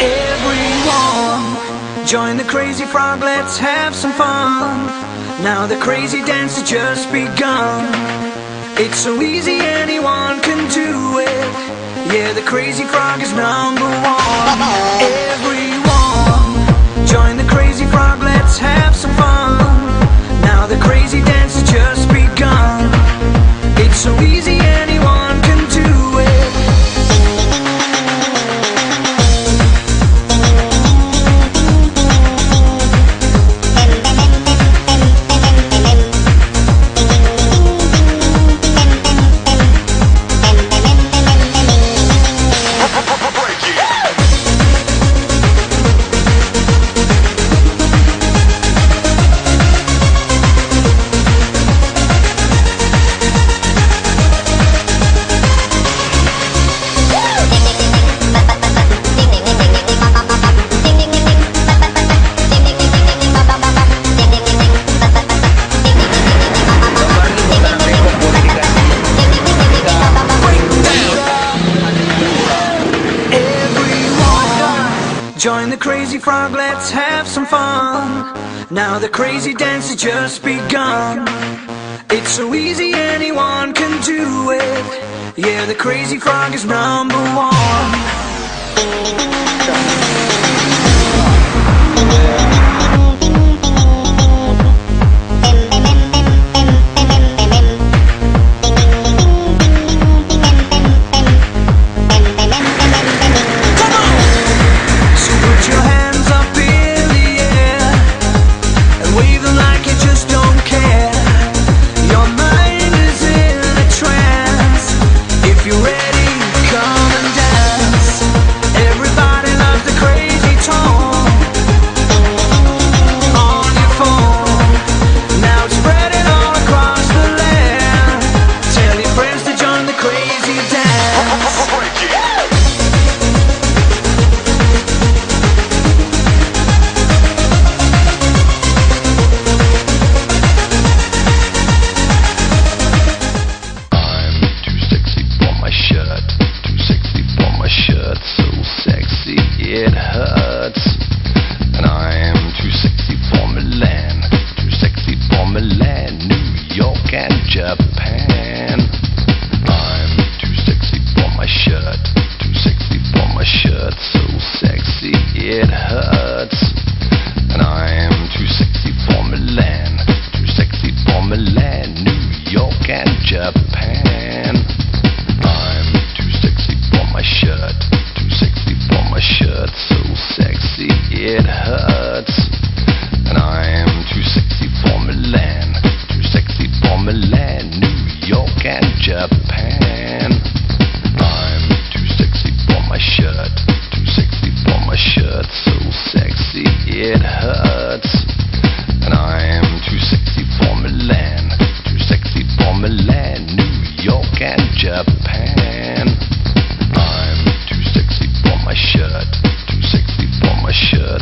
Everyone, join the crazy frog, let's have some fun. Now the crazy dance has just begun. It's so easy, anyone can do it. Yeah, the crazy frog is number one. Everyone, join the crazy frog, let's have some fun. Now the crazy dance join the crazy frog, let's have some fun. Now the crazy dance has just begun. It's so easy, anyone can do it. Yeah, the crazy frog is number one. You're ready, it hurts. And I am too sexy for Milan, too sexy for Milan, New York and Japan. I'm too sexy for my shirt, too sexy for my shirt, so sexy it hurts. hurts. And I'm too sexy for Milan, too sexy for Milan, New York and Japan. I'm too sexy for my shirt, too sexy for my shirt.